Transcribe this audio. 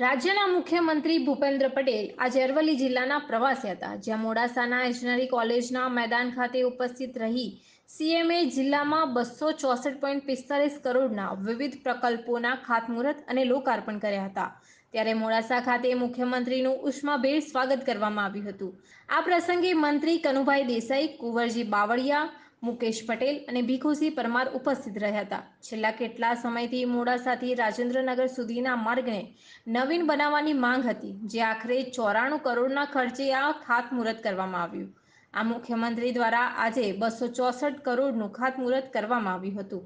રાજ્યના મુખ્યમંત્રી ભૂપેન્દ્ર પટેલ આજે અરવલ્લી જિલ્લાના પ્રવાસે હતા, જ્યાં મોડાસાના એન્જિનિયરિંગ કોલેજના મેદાન ખાતે ઉપસ્થિત રહી સીએમએ જિલ્લામાં બસો ચોસઠ પોઈન્ટ પિસ્તાલીસ કરોડના વિવિધ પ્રકલ્પોના ખાતમુહૂર્ત અને લોકાર્પણ કર્યા હતા. ત્યારે મોડાસા ખાતે મુખ્યમંત્રીનું ઉષ્માભેર સ્વાગત કરવામાં આવ્યું હતું. આ પ્રસંગે મંત્રી કનુભાઈ દેસાઈ, કુંવરજી બાવળિયા મુકેશ પટેલ અને ભીખુસિંહ પરમાર ઉપસ્થિત રહ્યા હતા. છેલ્લા કેટલા સમયથી મોડાસાથી રાજેન્દ્રનગર સુધીના માર્ગને નવીન બનાવવાની માંગ હતી, જે આખરે ચોરાણું કરોડના ખર્ચે આ ખાતમુહૂર્ત કરવામાં આવ્યું. આ મુખ્યમંત્રી દ્વારા આજે બસો ચોસઠ કરોડનું ખાતમુહૂર્ત કરવામાં આવ્યું હતું.